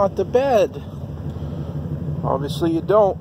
Want the bed. Obviously you don't.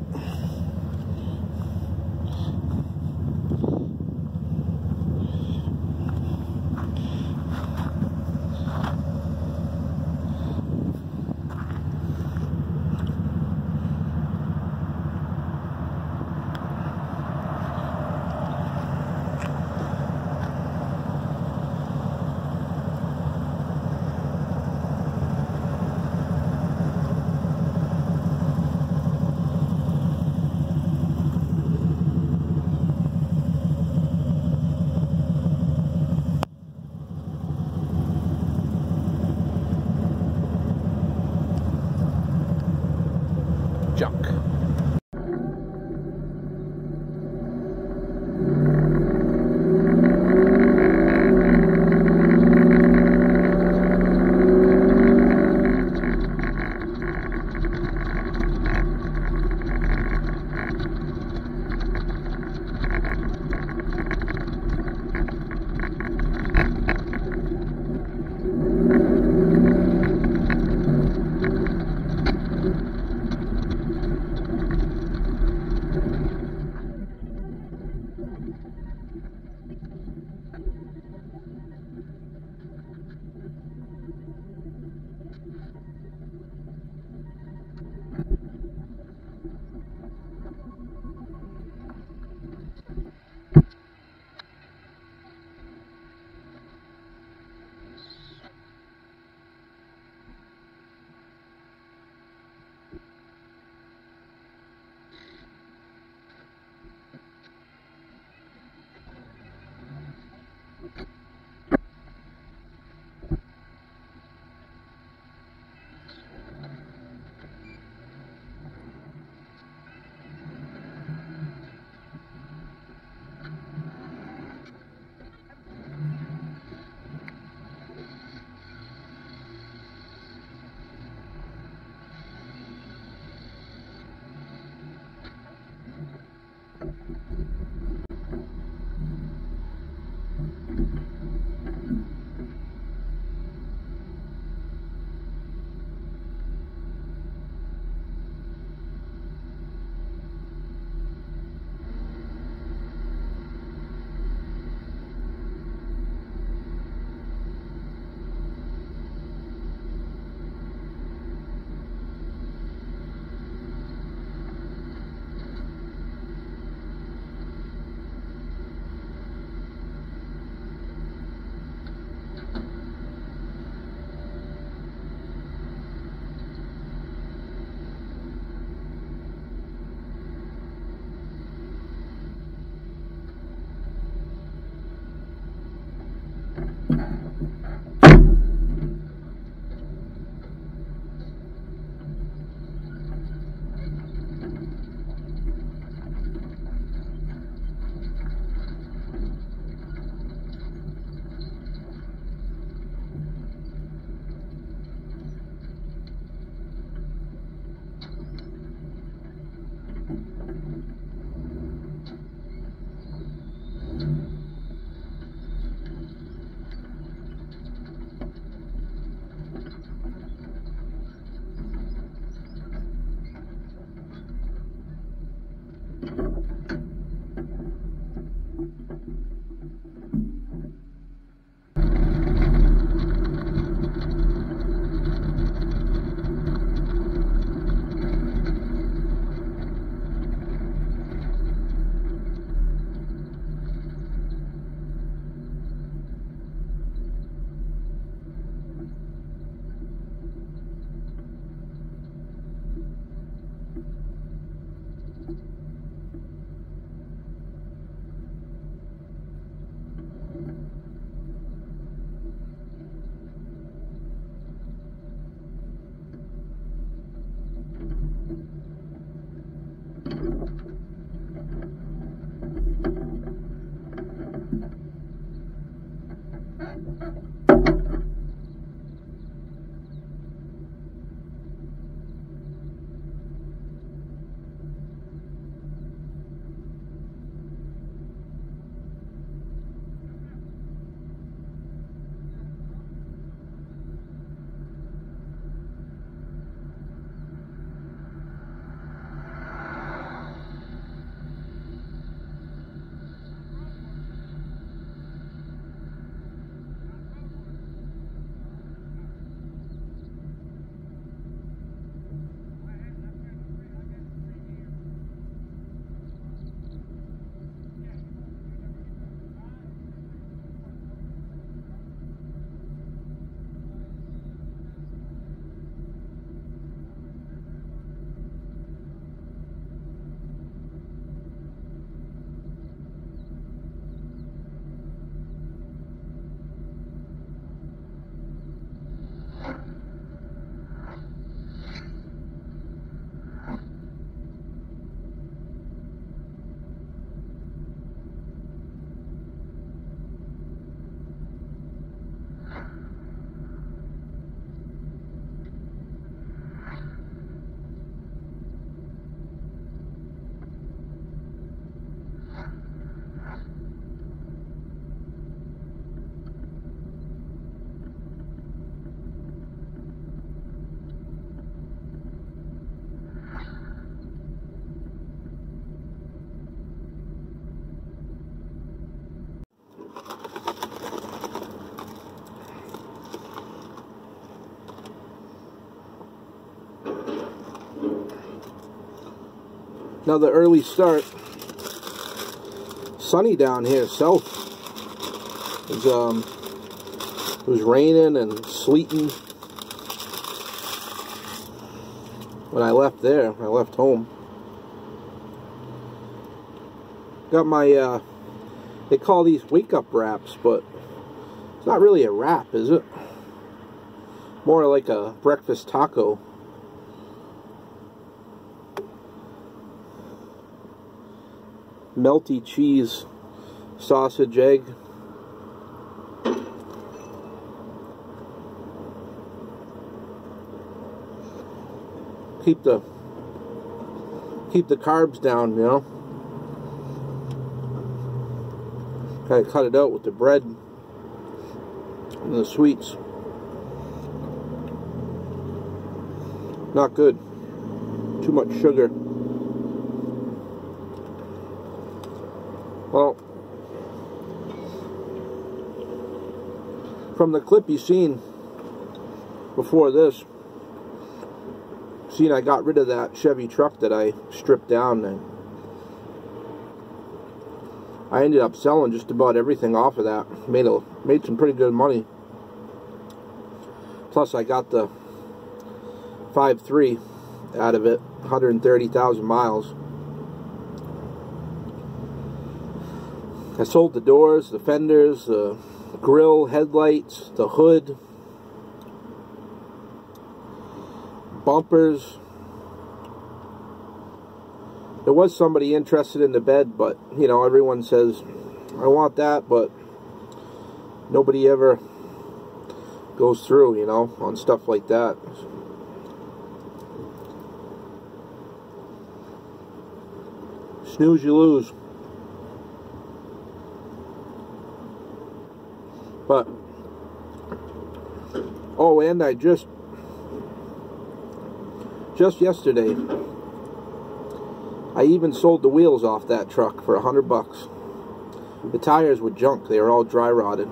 Another early start. Sunny down here south. It was, um, it was raining and sleeting. When I left there, I left home. Got my, uh, they call these wake up wraps, but it's not really a wrap, is it? More like a breakfast taco. Melty cheese, sausage, egg. Keep the keep the carbs down, you know. Kind of cut it out with the bread and the sweets. Not good. Too much sugar. Well, from the clip you seen before this, seen I got rid of that Chevy truck that I stripped down and I ended up selling just about everything off of that. Made a made some pretty good money. Plus I got the 5.3 out of it, 130,000 miles. I sold the doors, the fenders, the grill, headlights, the hood, bumpers. There was somebody interested in the bed, but, you know, everyone says, I want that, but nobody ever goes through, you know, on stuff like that. Snooze, you lose. But, oh, and I just, just yesterday, I even sold the wheels off that truck for a hundred bucks. The tires were junk. They were all dry rotted.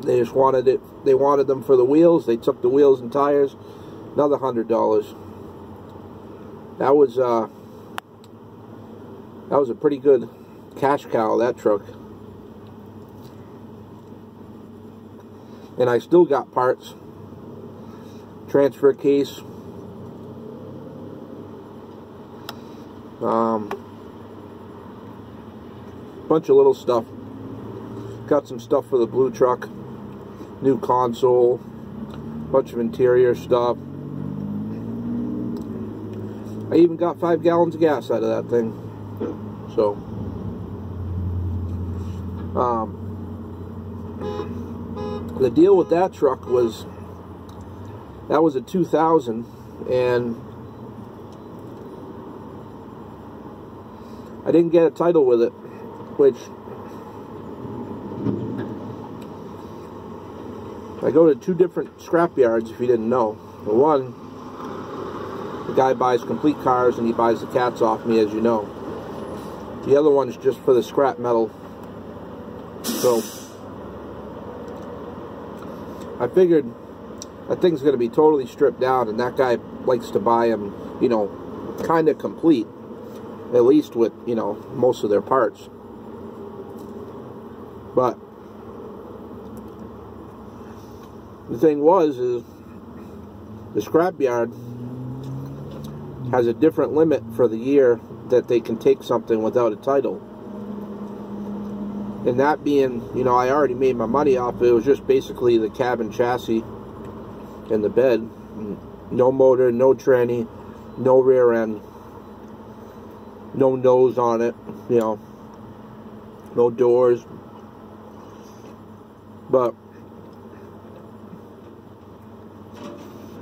They just wanted it. They wanted them for the wheels. They took the wheels and tires. Another hundred dollars. That was uh, that was a pretty good cash cow. That truck. And I still got parts. Transfer case. Um, bunch of little stuff. Got some stuff for the blue truck. New console. Bunch of interior stuff. I even got five gallons of gas out of that thing. So, um, the deal with that truck was that was a 2000 and I didn't get a title with it, which I go to two different scrap yards if you didn't know. The one, the guy buys complete cars and he buys the cats off me, as you know. The other one's just for the scrap metal. So, I figured that thing's going to be totally stripped down, and that guy likes to buy them, you know, kind of complete at least with, you know, most of their parts. But the thing was is the scrapyard has a different limit for the year that they can take something without a title. And that being, you know, I already made my money off it. It was just basically the cabin chassis and the bed. No motor, no tranny, no rear end no nose on it, you know, no doors. But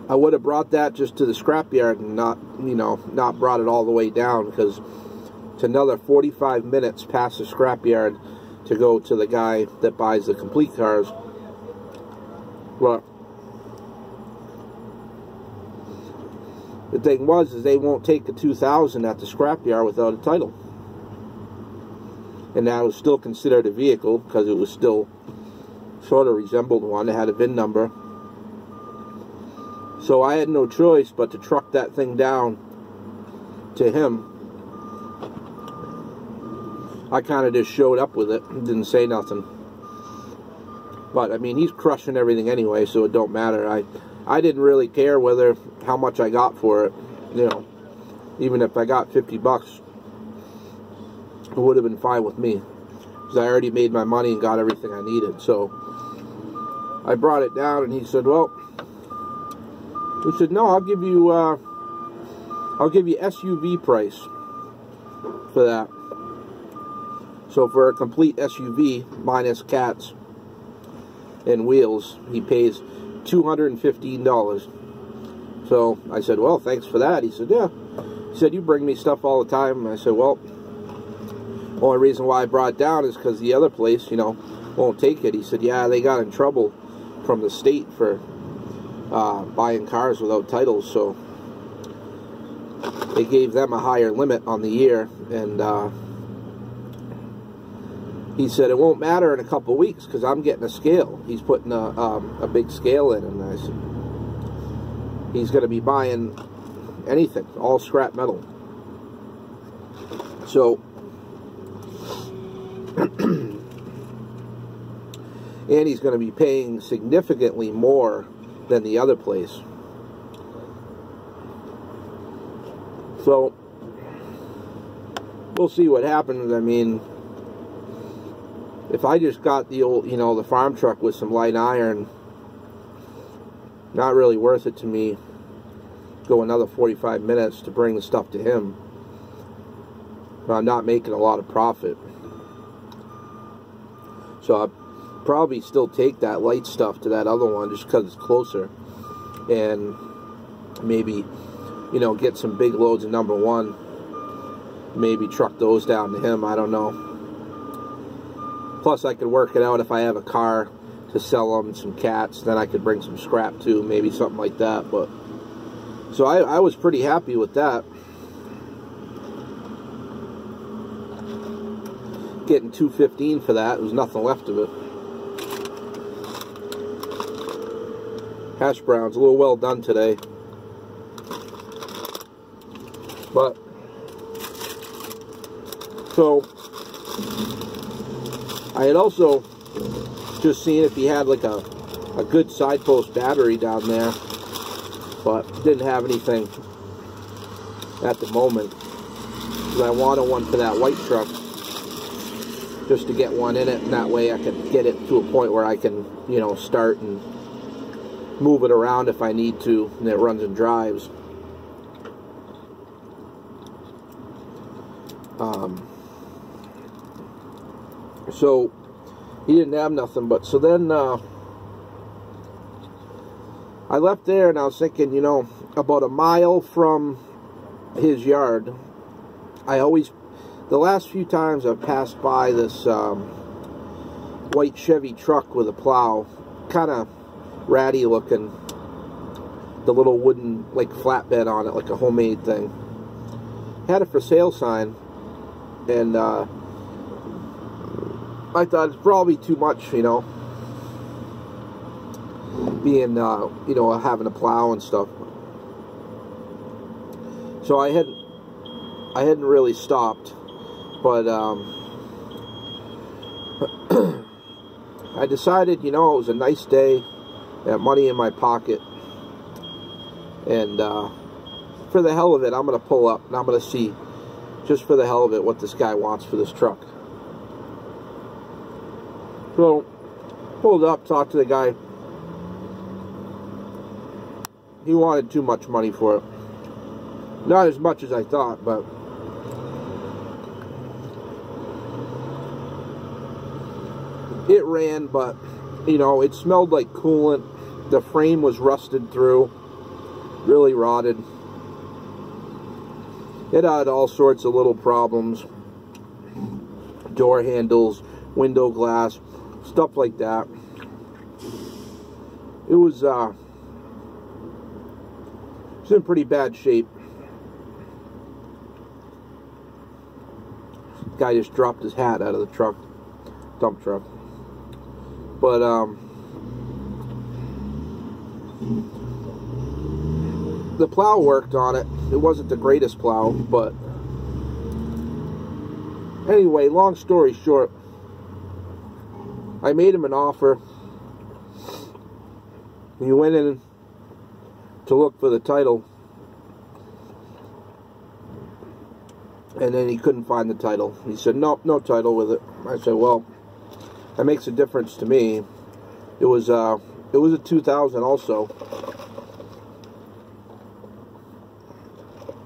I would have brought that just to the scrapyard and not, you know, not brought it all the way down because it's another 45 minutes past the scrapyard to go to the guy that buys the complete cars. But The thing was, is they won't take a 2000 at the scrapyard without a title. And that was still considered a vehicle because it was still sort of resembled one. It had a VIN number. So I had no choice but to truck that thing down to him. I kind of just showed up with it, didn't say nothing. But I mean, he's crushing everything anyway, so it don't matter. I, I didn't really care whether how much I got for it. You know, even if I got 50 bucks, it would have been fine with me because I already made my money and got everything I needed. So I brought it down, and he said, "Well," he said, "No, I'll give you, uh, I'll give you SUV price for that." So for a complete SUV minus cats and wheels, he pays $215. So I said, well, thanks for that. He said, yeah. He said, you bring me stuff all the time. And I said, well, only reason why I brought down is because the other place, you know, won't take it. He said, yeah, they got in trouble from the state for uh, buying cars without titles. So they gave them a higher limit on the year. And, uh, he said it won't matter in a couple weeks because I'm getting a scale. He's putting a, um, a big scale in, and I said he's going to be buying anything, all scrap metal. So, and he's going to be paying significantly more than the other place. So, we'll see what happens. I mean, if I just got the old, you know, the farm truck with some light iron, not really worth it to me. Go another 45 minutes to bring the stuff to him. But I'm not making a lot of profit. So I'll probably still take that light stuff to that other one just because it's closer. And maybe, you know, get some big loads of number one. Maybe truck those down to him. I don't know. Plus, I could work it out if I have a car to sell them, some cats, then I could bring some scrap too, maybe something like that. But So I, I was pretty happy with that. Getting 215 for that, there was nothing left of it. Hash browns, a little well done today. But, so, I had also just seen if he had like a, a good side post battery down there, but didn't have anything at the moment. Because I wanted one for that white truck, just to get one in it, and that way I can get it to a point where I can, you know, start and move it around if I need to, and it runs and drives. So he didn't have nothing, but so then uh, I left there and I was thinking, you know, about a mile from his yard, I always, the last few times I've passed by this um, white Chevy truck with a plow, kind of ratty looking, the little wooden, like, flatbed on it, like a homemade thing. Had a for sale sign, and uh, I thought it's probably too much, you know, being, uh, you know, having a plow and stuff. So I hadn't, I hadn't really stopped, but um, I decided, you know, it was a nice day, I had money in my pocket, and uh, for the hell of it, I'm going to pull up and I'm going to see, just for the hell of it, what this guy wants for this truck. So, pulled up, talked to the guy. He wanted too much money for it. Not as much as I thought, but it ran, but you know, it smelled like coolant. The frame was rusted through, really rotted. It had all sorts of little problems. Door handles, window glass, stuff like that. It was, uh, it was in pretty bad shape. Guy just dropped his hat out of the truck, dump truck. But, um, the plow worked on it it wasn't the greatest plow, but anyway, long story short, I made him an offer. He went in to look for the title, and then he couldn't find the title. He said, "Nope, no title with it." I said, "Well, that makes a difference to me." It was uh, it was a 2000 also.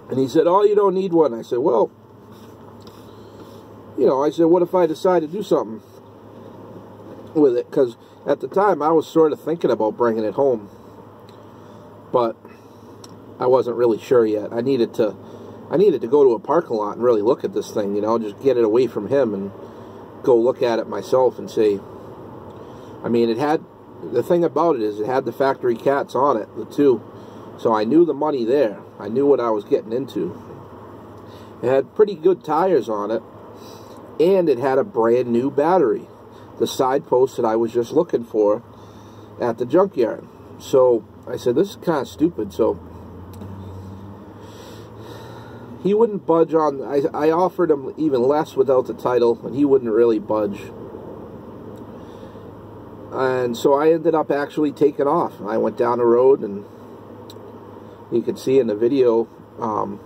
And he said, "Oh, you don't need one." I said, "Well, you know," I said, "What if I decide to do something with it?" Because at the time, I was sort of thinking about bringing it home, but I wasn't really sure yet. I needed to, I needed to go to a parking lot and really look at this thing. You know, just get it away from him and go look at it myself and see. I mean, it had the thing about it is it had the factory cats on it, the two. So I knew the money there. I knew what I was getting into. It had pretty good tires on it, and it had a brand new battery. The side post that I was just looking for at the junkyard. So I said, this is kind of stupid. So he wouldn't budge on. I, I offered him even less without the title, and he wouldn't really budge. And so I ended up actually taking off. I went down the road, and you can see in the video um,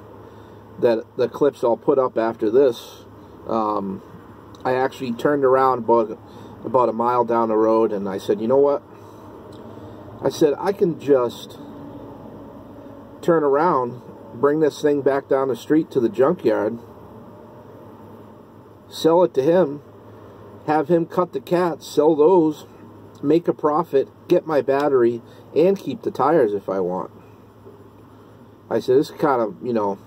that the clips I'll put up after this. Um, I actually turned around about about a mile down the road, and I said, "You know what?" I said, "I can just turn around, bring this thing back down the street to the junkyard, sell it to him, have him cut the cats, sell those." make a profit, get my battery, and keep the tires if I want. I said, this is kind of, you know,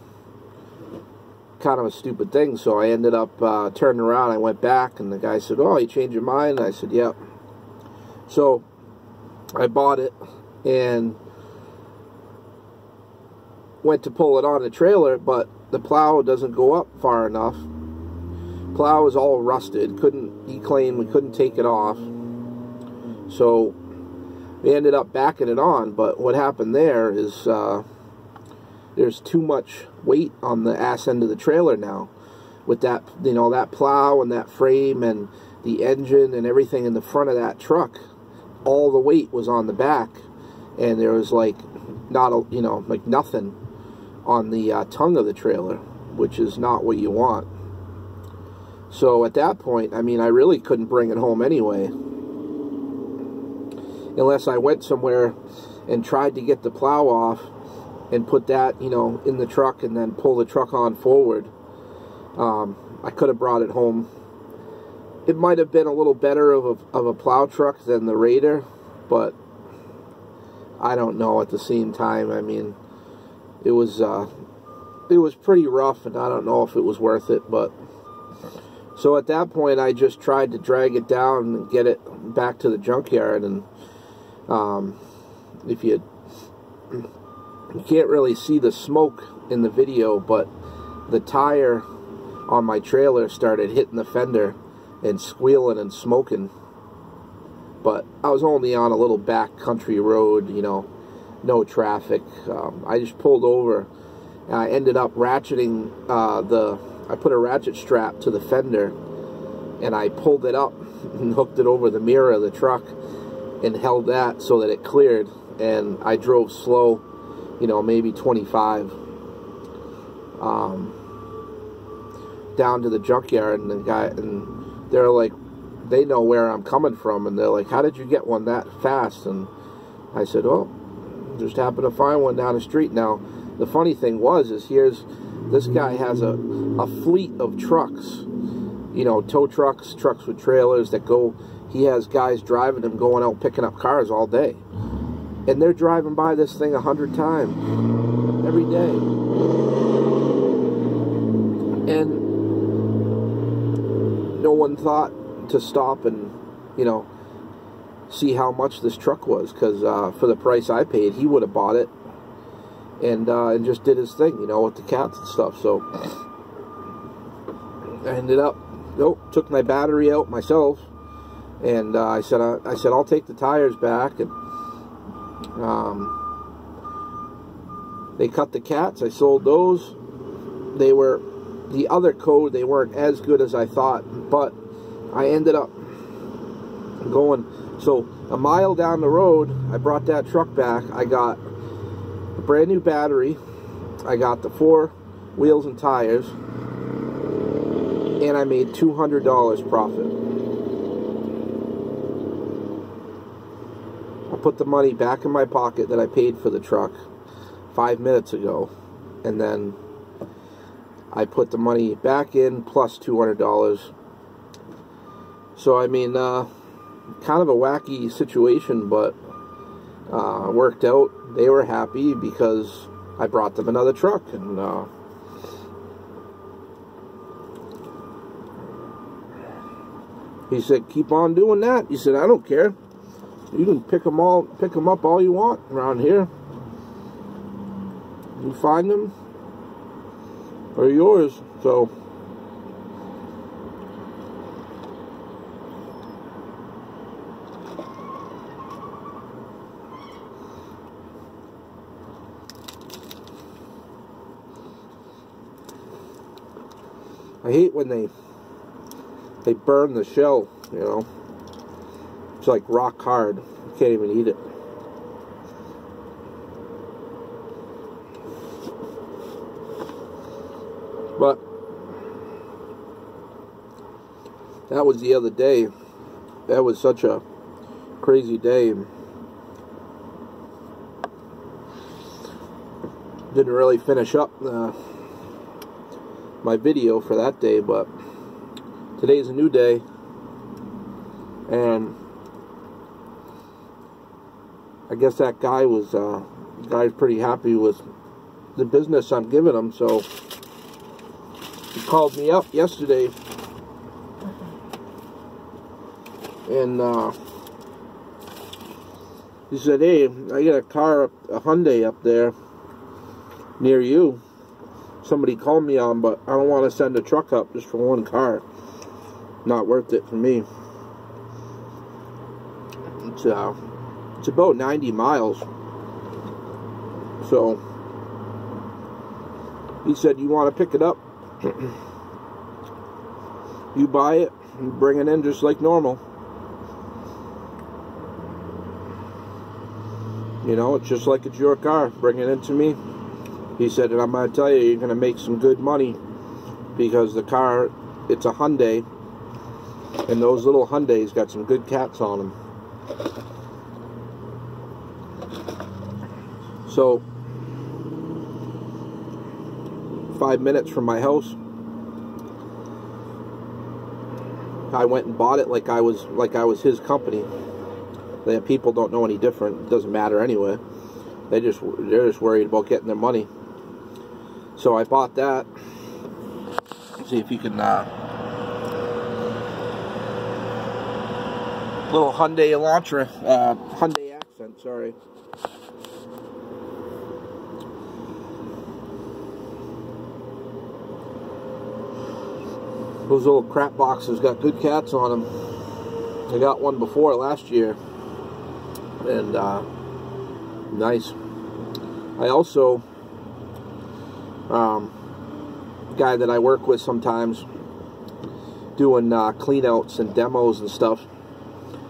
kind of a stupid thing. So I ended up uh, turning around. I went back, and the guy said, oh, you changed your mind? I said, yep. So I bought it and went to pull it on the trailer, but the plow doesn't go up far enough. Plow is all rusted. Couldn't he claimed we couldn't take it off. So we ended up backing it on, but what happened there is uh, there's too much weight on the ass end of the trailer now with that, you know, that plow and that frame and the engine and everything in the front of that truck. All the weight was on the back, and there was like not a, you know, like nothing on the uh, tongue of the trailer, which is not what you want. So at that point, I mean, I really couldn't bring it home anyway unless I went somewhere and tried to get the plow off and put that, you know, in the truck and then pull the truck on forward. Um, I could have brought it home. It might have been a little better of a, of a plow truck than the Raider, but I don't know at the same time. I mean, it was uh, it was pretty rough, and I don't know if it was worth it. But so at that point, I just tried to drag it down and get it back to the junkyard, and um, if you you can't really see the smoke in the video, but the tire on my trailer started hitting the fender and squealing and smoking. But I was only on a little back country road, you know, no traffic. Um, I just pulled over. And I ended up ratcheting uh, the. I put a ratchet strap to the fender, and I pulled it up and hooked it over the mirror of the truck and held that so that it cleared and I drove slow you know maybe 25 um, down to the junkyard and the guy and they're like they know where I'm coming from and they're like how did you get one that fast and I said well just happened to find one down the street now the funny thing was is here's this guy has a, a fleet of trucks you know tow trucks trucks with trailers that go he has guys driving him going out picking up cars all day. And they're driving by this thing a hundred times every day. And no one thought to stop and, you know, see how much this truck was because uh, for the price I paid, he would have bought it and uh, and just did his thing, you know, with the cats and stuff. So I ended up, nope, took my battery out myself and uh, I said, I said, I'll take the tires back, and um, They cut the cats. I sold those. They were the other code. They weren't as good as I thought, but I ended up going. So a mile down the road, I brought that truck back. I got a brand new battery. I got the four wheels and tires, and I made $200 profit. Put the money back in my pocket that I paid for the truck five minutes ago, and then I put the money back in plus $200. So, I mean, uh, kind of a wacky situation, but uh, worked out. They were happy because I brought them another truck, and uh, he said, "Keep on doing that." He said, "I don't care. You can pick them all, pick them up all you want around here. You find them, they're yours." So. I hate when they they burn the shell, you know. It's like rock hard. You can't even eat it. But that was the other day. That was such a crazy day. Didn't really finish up uh, my video for that day, but today's a new day, and I guess that guy was, uh, guy's pretty happy with the business I'm giving him, so he called me up yesterday, and uh, he said, hey, I got a car, a Hyundai up there near you somebody called me on, but I don't want to send a truck up just for one car. Not worth it for me. So. It's about 90 miles. So he said, "You want to pick it up? you buy it and bring it in just like normal." You know, it's just like it's your car. Bring it in to me. He said, and I'm going to tell you, you're going to make some good money because the car, it's a Hyundai, and those little Hyundais got some good cats on them. So, five minutes from my house, I went and bought it like I was like I was his company. The people don't know any different. It doesn't matter anyway. They just they're just worried about getting their money. So I bought that. See if you can, uh, little Hyundai Elantra, uh, Hyundai accent, sorry. Those little crap boxes got good cats on them. I got one before last year. And, uh, nice. I also um, guy that I work with sometimes doing uh, cleanouts and demos and stuff.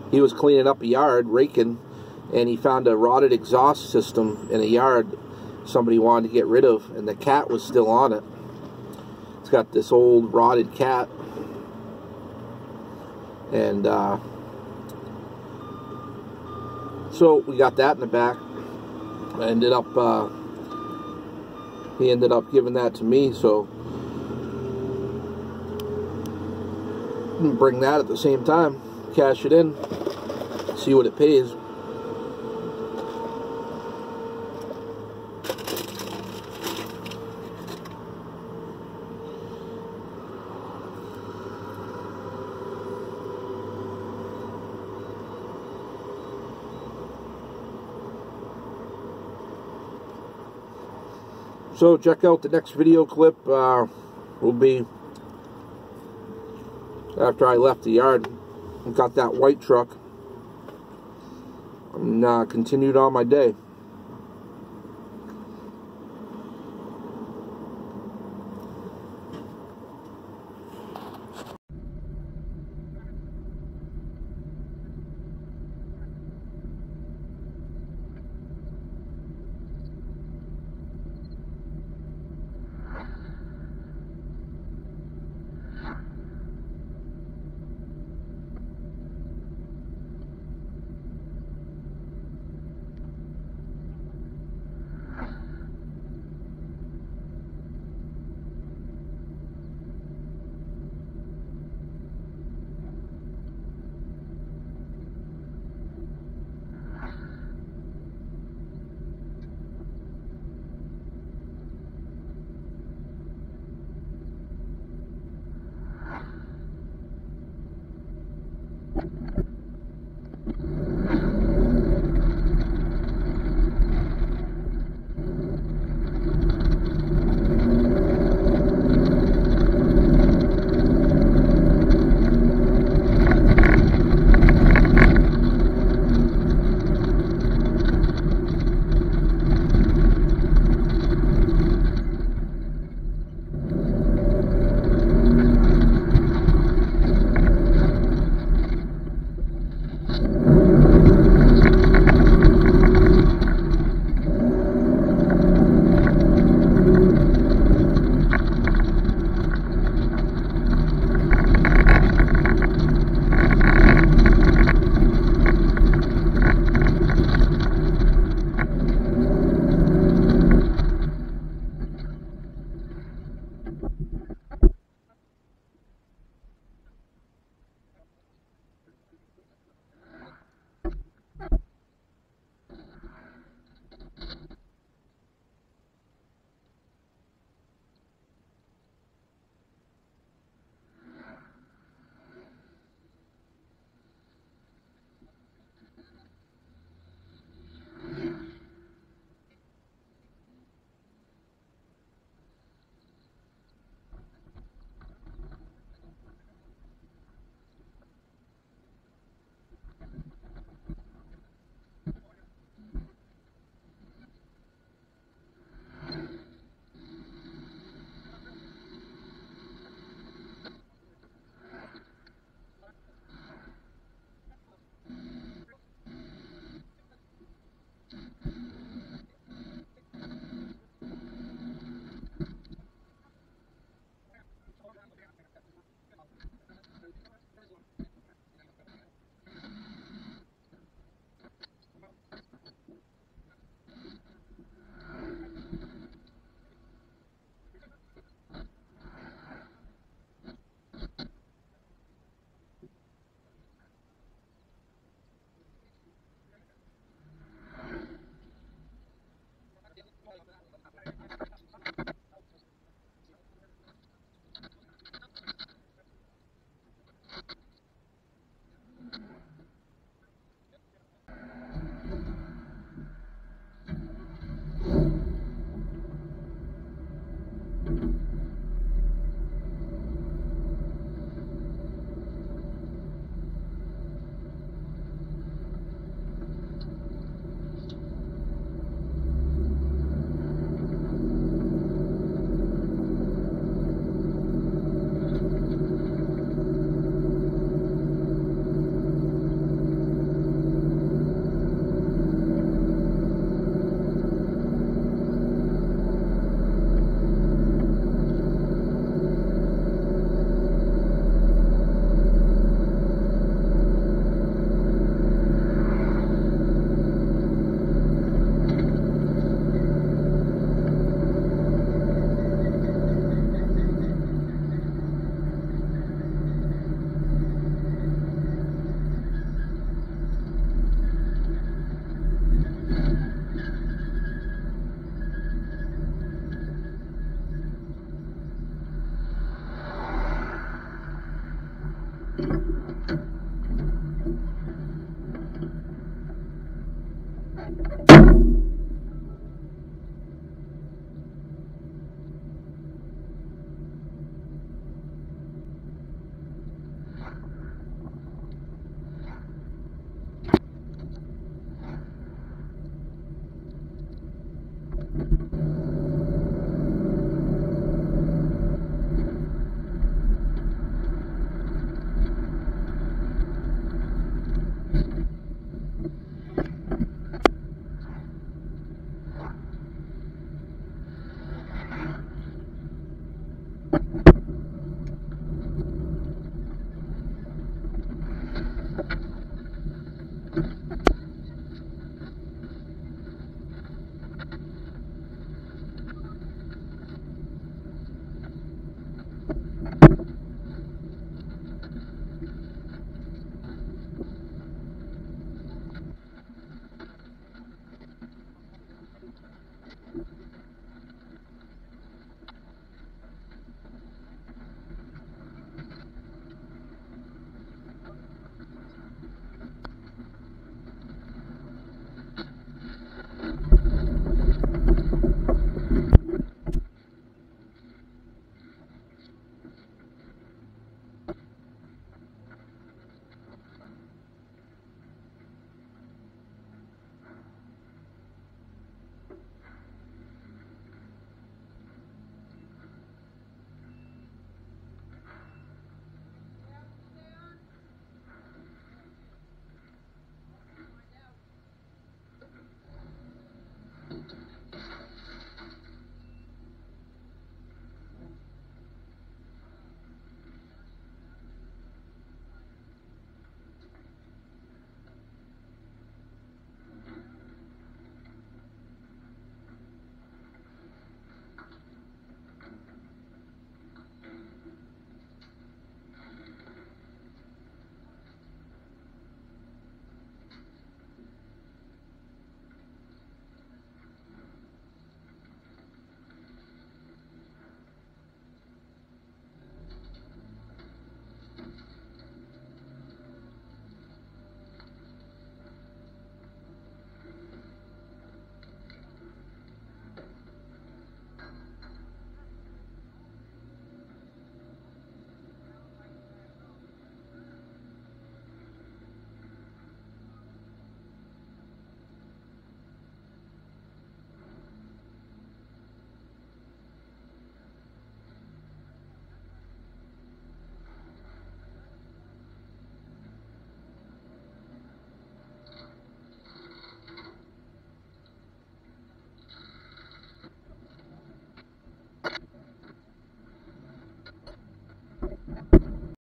He was cleaning up a yard, raking, and he found a rotted exhaust system in a yard somebody wanted to get rid of, and the cat was still on it. Got this old rotted cat, and uh, so we got that in the back. I ended up. Uh, he ended up giving that to me, so bring that at the same time, cash it in, see what it pays. So check out the next video clip. Uh, will be after I left the yard and got that white truck and uh, continued on my day.